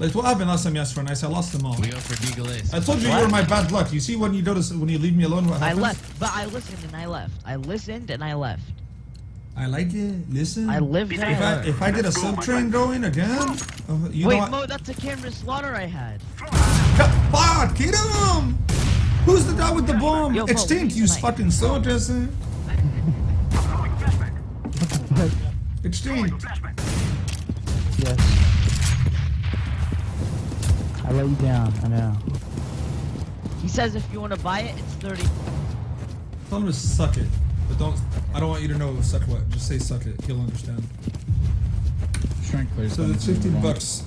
Like what happened last time you asked for an ice? I lost them all. We go for Deagleist. I told you you were my bad luck. You see when you notice when you leave me alone what happens? I left, but I listened and I left. I listened and I left. I like it. Listen. I lived and If I I left. if I get a sub train going again, uh, you Wait, know what? Mo, that's a camera slaughter I had. Fuck, get him! Who's the guy with the bomb? Yo, Extinct, you need to fucking soldiers. Extinct. Let you down. I know. He says if you want to buy it, it's 30. Tell him to suck it. But don't, I don't want you to know suck what. Just say suck it. He'll understand. Strength clear. So it's 15 bucks.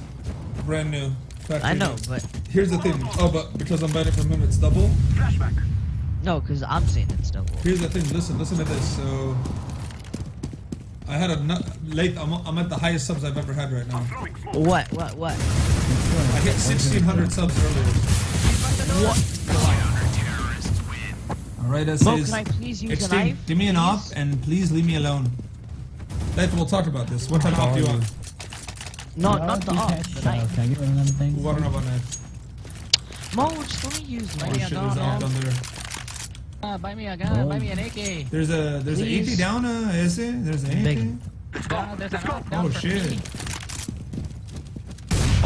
Brand new. Factory I know, but Here's the thing. Oh, but because I'm buying it from him, it's double. Flashback. no, because I'm saying it's double. Here's the thing. Listen, listen to this. So, I had a nut. Late. I'm, I'm at the highest subs I've ever had right now. What? What? What? I hit 1600 subs earlier. All right, that Mo, says. can I please use Extinct, knife? give me an please? op and please leave me alone. Later, we'll talk about this. Once I talk to you on. No, not the you op. can't The knife. Can I get one of them things? What about that? Mo, just let me use Oh shit, there's an op down there. Ah, buy me a gun. Oh. Buy me an AK. There's a there's an Please. AP down uh ese? There's an Big. AP. Ah, there's an op down Oh for shit. me.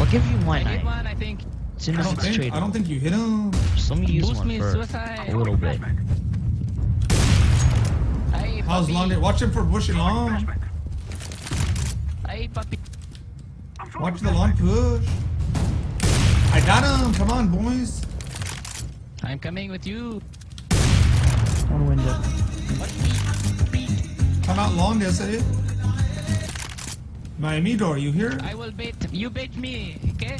I'll give you I my need one, I think. As soon I don't it's think. I don't think you hit him. Just let me use Boost one me for suicide. a little bit. Hey, How's puppy. long? Watch him for bush and long. Hey, puppy. Watch the long push. I got him. Come on, boys. I'm coming with you. One window. Come out long, that's it. My amigo, are you here? I will bait. You bait me, okay?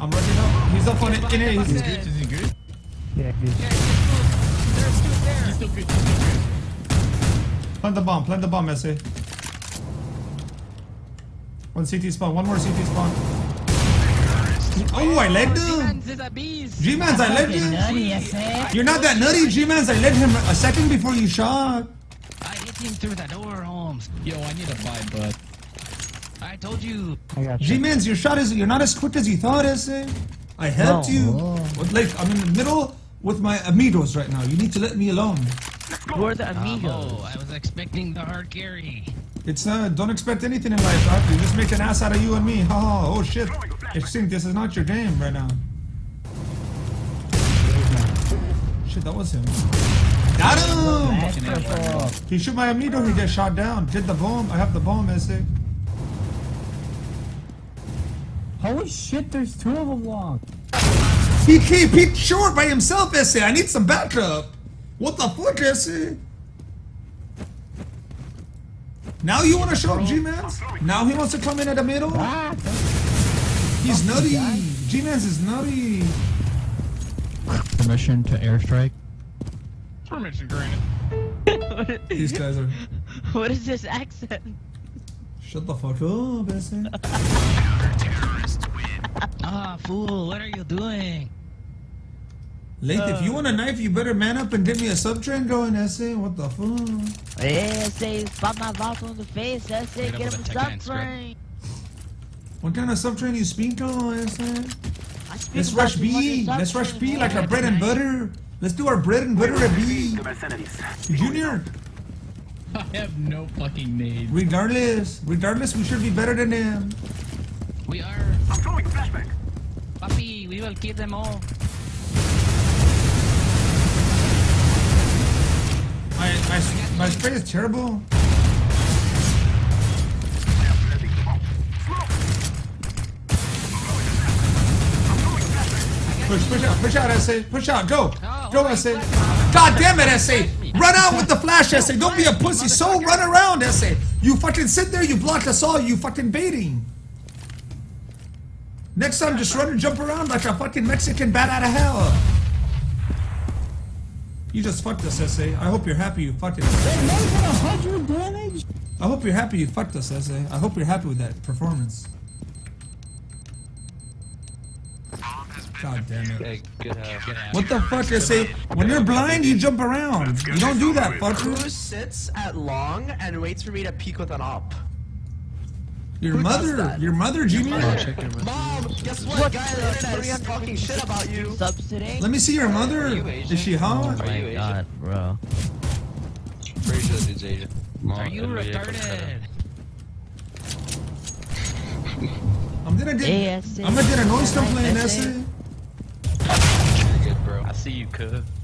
I'm rushing up. He's up on it. In it. He's He's good. Is he good? Yeah, good. Yeah, there's two there. He's still good. He's still good. Plant the bomb. Plant the bomb, SA. One CT spawn. One more CT spawn. Oh, I led oh, him. G-Man's is a beast. G-Mans, I led Fucking you. nutty, You're not that nutty, G-Mans. I led him a second before you shot. I him through the door, Holmes. Yo, I need a buy, bud. I told you. I got you. G-Mans, your shot is, you're not as quick as you thought, SA. I helped No. you. But, like, I'm in the middle with my amigos right now. You need to let me alone. Who are the Oh. I was expecting the hard carry. It's uh, don't expect anything in life, Doc. Just make an ass out of you and me. Ha Oh, oh shit. Extinct, this is not your game right now. Shit, that was him. Got him! He shoot my amigo, he gets shot down. Did the bomb. I have the bomb, essay. Holy shit, there's two of them long. He came he short by himself, essay. I need some backup. What the fuck, essay? Now you want to show up G-Mans? Now he wants to come in at the middle? He's nutty. G-Mans is nutty. Permission to airstrike. Permission granted. These guys are. what is this accent? Shut the fuck up, essay. Ah, fool, what are you doing? Late, if you want a knife, you better man up and give me a sub train going, essay. What the fuck? Yeah, say spot my vault on the face. That's Wait Get him a the stop Tech Nine train. What kind of sub train you speak on, essay? Let's rush B. Let's rush B like our bread and butter. Let's do our bread and butter at B. Junior, I have no fucking nade. regardless, regardless, we should be better than them. We are. I'm throwing flashback. Puppy, we will kill them all. My, my, my spray is terrible. Push, push out, push out, SA. Push out, go. Go, SA. God damn it, SA. Run out with the flash, SA. Don't be a pussy. So run around, SA. You fucking sit there, you block us all, you fucking baiting. Next time, just run and jump around like a fucking Mexican bat out of hell. You just fucked us, SA. I hope you're happy you fucked it. They're making 100 damage? I hope you're happy you fucked us, SA. I hope you're happy with that performance. God damn it. Hey, good uh, Get out. What the fuck, SA? When you're blind, you jump around. You don't do that, fucker. Who sits at long and waits for me to peek with an op? Your Who mother, your mother, Junior. Oh, check your message. Mom, guess what? What? Guy on the internet is talking shit about you. Subs today? Let me see your mother. You Is she Oh hot? my Asian? god, bro. Pretty sure dude's Asian. Are you retarded? I'm gonna get. ASA. I'm gonna did a noise complaint. That's see you, cuz.